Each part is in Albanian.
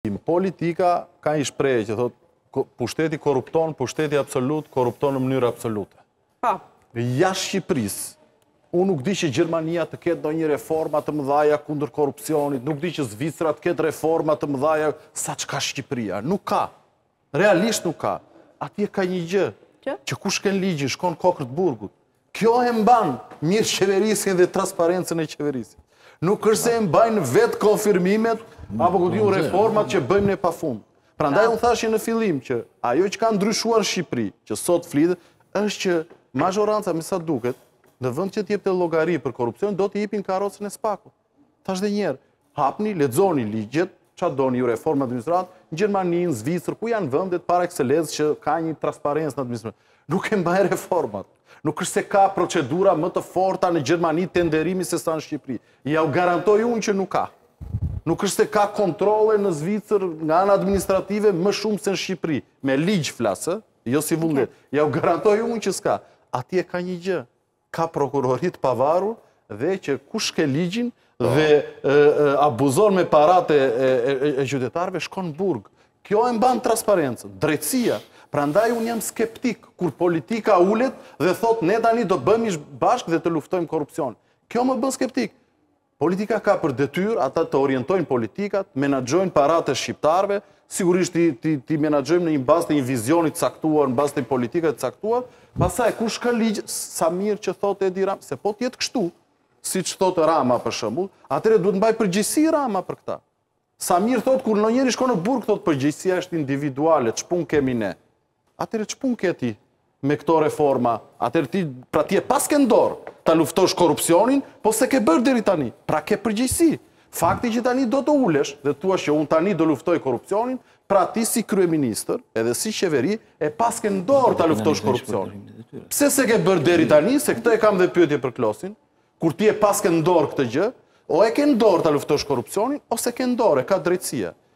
Politika ka një shprehje që thotë pushteti korrupton, pushteti absolut korrupton në mënyrë absolute. Po. Ja Shqipërisë, unë nuk di që Gjermania të ketë ndonjë reforma të mëdhaja kundër korrupsionit, nuk di që Zvicra të ketë reforma të mëdhaja sa ç'ka Shqipëria, nuk ka. Realisht nuk ka. Atje ka një gjë, që, që kush shkel ligjin, shkon kokërr në burg. Kjo e mban mirë qeverisjen dhe transparencën e qeverisjes. Nuk është se e mbajnë vetë konfirmimet, apo ku di unë reformat që bëjmë ne pa fund. Prandaj unë thashë në fillim që ajo që ka ndryshuar në Shqipëri, që sot flitet, është që mazhoranca, me sa duket, në vend që të jepte llogari për korrupsion, do t'i jepin karrocën e SPAK-ut. Thashë dhe një herë, hapni, lexoni ligjet, ça doni ju reforma në administratë, në Gjermani, në Zvicër, ku janë vendet par excellence që ka një transparencë në administratë. Nuk e mbajnë reformat. Nuk është se ka procedura më të forta në Gjermani tenderimi sesa në Shqipëri. Ja u garantoj unë që nuk ka. Nuk është se ka kontrole në Zvicër nga ana administrative më shumë se në Shqipëri. Me ligj flas, jo si vullnet. Ja u garantoj unë që s'ka. Atje ka një gjë. Ka prokurori të pavarur dhe që kush shkel ligjin, po, dhe abuzon me paratë e qytetarëve shkon në burg. Kjo e mban transparencën, drejtësia. Prandaj unë jam skeptik, kur politika ulet dhe thotë ne tani do bëhemi bashkë dhe të luftojmë korrupsionin. Kjo më bën skeptik. Politika ka për detyrë ata të orientojnë politikat, të menaxhojnë paratë e shqiptarëve, sigurisht t'i t'i t'i menaxhojnë në një bazë të një vizioni të caktuar, në bazë të një politike të caktuar. Pastaj kush shkel ligj, sa mirë që thotë Edi Rama, se po të jetë kështu, siç thotë Rama për shembull, atëherë duhet të mbajë përgjegjësi Rama për këta. Sa mirë thotë kur ndonjëri shkon në burg thotë përgjegjësia është individuale, ç'punë kemi ne? Atëherë ç'punë ke ti me këto reforma? Atëherë ti, pra ti e paske në dorë ta luftosh korrupsionin, po s'e ke bërë deri tani. Pra ke përgjegjësi. Fakti që tani do të ulesh dhe të thuash që unë tani do luftoj korrupsionin, pra ti si kryeministër, edhe si qeveri, e paske në dorë ta luftosh korrupsionin. Pse s'e ke bërë deri tani, se këtë e kam dhe pyetje për Klosin, kur ti e paske në dorë këtë gjë, o e ke në dorë ta luftosh korrupsionin, o s'e ke në dorë, e ka drejtësia.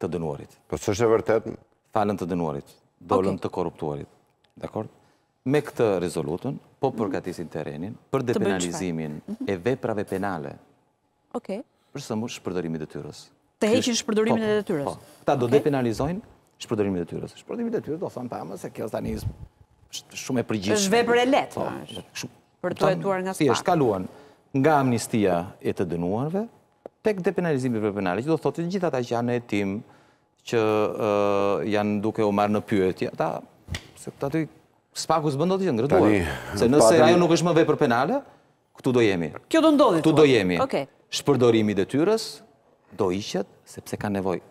të dënuarit. Po s'është e vërtetë? Falën të dënuarit, dolën të korruptuarit. Dakord? Me këtë rezolutën, po mhm. përgatisin terrenin për depenalizimin mhm. e veprave penale. Ok. Për shembull shpërdorimi i detyrës. Të heqin shpërdorimin e, po, detyrës. Po, këta do depenalizojnë shpërdorimin e detyrës. Shpërdorimi i detyrës do thonë tani se kjo është tani shumë e përgjithë. Është vepër e lehtë. Po, për t'u hetuar nga SPAK. Thjesht, kaluan nga amnistia e të dënuarve, Tek depenalizimi i veprës penale, që do thotë që gjithë ata që janë në hetim, që janë duke u marrë në pyetje, ata, se këta ty, SPAK-u s'bën dot, që ngre duart. Se nëse ajo nuk është më vepër penale, këtu do jemi. Kjo do ndodhë. Këtu do jemi. Shpërdorimi i detyrës do hiqet, sepse kanë nevojë.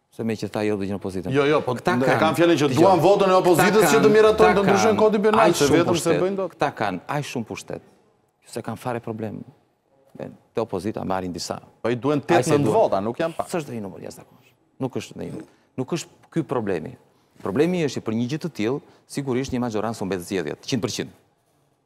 Se meqë tha edhe gjënë opozitën. Jo, jo, po këta kanë... E kanë fjalën që duan votën e opozitës që të miratojnë të ndryshojnë Kodin Penal, se vetëm s'e bëjnë dot... Këta kanë, aq shumë pushtet, që s'e kanë fare problem. Te opozita marrin disa. Po i duen tetë nëntë vota, nuk janë pak. S'është dhe aq numër, jasë zakonisht. Nuk është dhe aq numër. Nuk është ky problemi. Problemi është për një gjë të tillë, sigurisht një mazhorancë humbet zgjedhjet, 100%.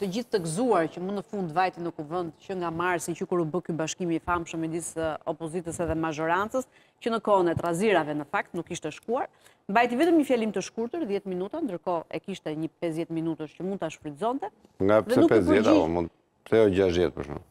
të gjithë të gëzuar që më në fund vajti në kuvend që nga marsi që kur u bë ky bashkimi i famshëm midis opozitës edhe mazhorancës, që në kohën e trazirave në fakt nuk kishte shkuar, mbajti vetëm një fjalim të shkurtër 10 minuta, ndërkohë e kishte një 50 minutësh që mund ta shfrytëzonte. Nga pse 50 apo mund pse jo 60 për shembull.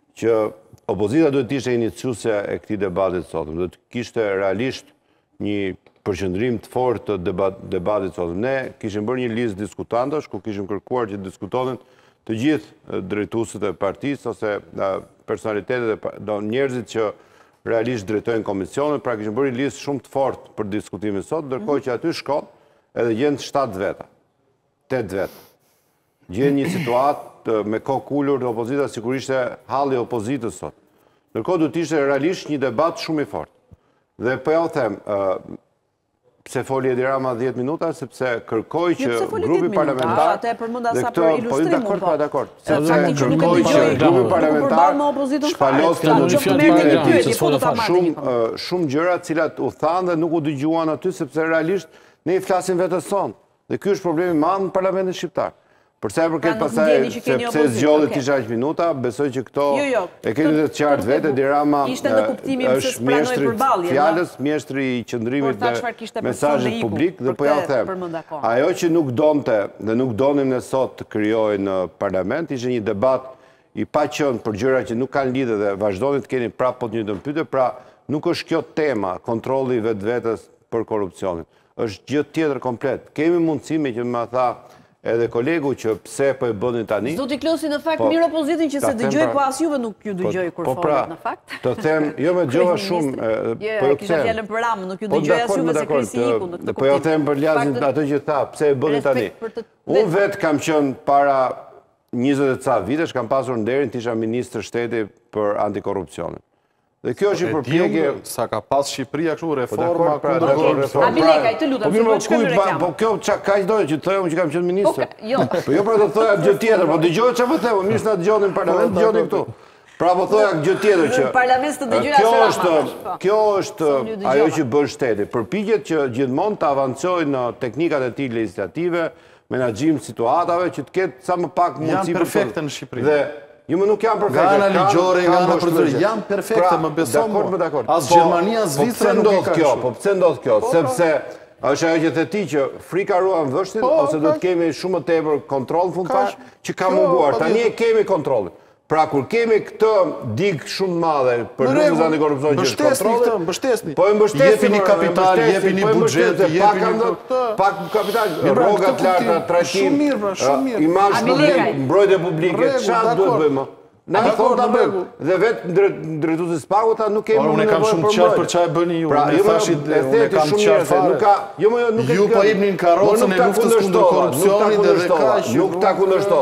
që opozita duhet të ishte iniciuese e këtij debati të sotëm, duhet të kishte realisht një përqendrim të fortë të debatit të sotëm. Ne kishim bërë një listë diskutantash ku kishim kërkuar që diskutonin të gjithë drejtuesit e partisë ose personalitetet e njerëzit që realisht drejtojnë komisionet, pra kishim bërë një listë shumë të fortë për diskutimin sot, ndërkohë mhm. që aty shkon edhe gjen 7 veta, 8 veta. gjen një situatë me kokë ulur dhe opozita sikur ishte halli i opozitës sot. Ndërkohë duhet të ishte realisht një debat shumë i fortë. Dhe po jua them, pse foli Edi Rama 10 minuta, sepse kërkoi që grupi parlamentar... Atë e përmenda sa për ilustrim, po. Dakord, dakord. Sepse kërkoi që grupi parlamentar të shpaloste gjithë të marr një pyetje, po të ta marrë një përmënda. Shumë gjëra të cilat u thanë dhe nuk u dëgjuan aty, sepse realisht ne i flasim vetes sonë. Dhe ky është problemi i madh në Parlamentin shqiptar. Për sa i përket pra pastaj se pse zgjodhi okay. t'ishin aq minuta, besoj që këto jo, jo, e keni të qartë vetë Edi Rama. Ishte në kuptimin se pranoi përballje. Mjeshtri i fjalës, mjeshtri i qëndrimit dhe mesazhit publik dhe po jua them. Ajo që nuk donte dhe nuk donim ne sot të krijohej në parlament ishte një debat i paqenë për gjëra që nuk kanë lidhje dhe vazhdoni të keni prapë po të njëjtën pyetje, pra nuk është kjo tema kontrolli i vetvetes për korrupsionin. Është gjë tjetër komplet. Kemi mundësi, meqë ma tha edhe kolegu që pse po e bëni tani. Ju xhindosi në fakt mirë opozitën që s'e dëgjoi, po as juve nuk ju dëgjoi kur folët në fakt. Po pra, të them, jo më dëgjoi shumë, po ju them. Jo, e kisha fjalën për Ramën, nuk ju dëgjoi as juve se krisi iku në këtë kuptim. Po ia them për Lazin atë që tha, pse e bëni tani. Unë vetë kam qenë para njëzet e ca vitesh, kam pasur nderin të isha ministër shteti për antikorrupsionin. Dhe kjo është një përpjekje sa ka pas Shqipëria kështu po reforma pra, kundër pra, korrupsionit. Pra, Abilekaj, të lutem, po shkoj në reklamë. Po kjo ça, kaq doje që të thoje që kam qenë ministër. Po jo. Po jo pra do thoja gjë tjetër, po dëgjo çfarë po them, mirë s'na dëgjoni në parlament, po, dëgjoni këtu. Pra po thoja gjë tjetër që në parlament të dëgjoj asaj. Kjo është po. kjo është ajo që bën shteti. Përpiqet që gjithmonë të avancojë në teknikat e tij legjislative, menaxhim të situatave që të ketë sa më pak mundësi për të. Janë perfekte në Shqipëri. Dhe jo më nuk janë perfekte. Nga ana ligjore, nga ana procedurale, janë perfekte, pra, më beso mua. Dakor, dakor. As Gjermania, as Zvicra nuk kanë kjo. Po pse ndodh kjo? Po, Sepse pra. është ajo që the ti që frika ruan vreshtin ose do të kemi shumë më tepër kontroll fund fare që ka munguar. Tani e kemi kontrollin. Pra kur kemi këtë digë shumë të madhe për luftë antikorrupsion që është kontrolli, mbështesni këtë, mbështesni. Po e mbështesni, jepi një kapital, jepi një buxhet, jepi një këtë, pak kapital, rroga të larta, trajtim. Shumë mirë, pra, shumë mirë. Imazh publik, mbrojtje publike, çfarë duhet të bëjmë? Na e thonë ta bëjmë. Dhe vetë drejtuesi i SPAK-ut tha nuk kemi më nevojë për. Unë kam shumë çfarë për çfarë bëni ju. Pra, ju thashi dhe unë kam çfarë fare. Nuk ka, jo më jo nuk e. Ju po jepni karrocën e luftës kundër korrupsionit dhe kaq. Nuk ta kundërshtova.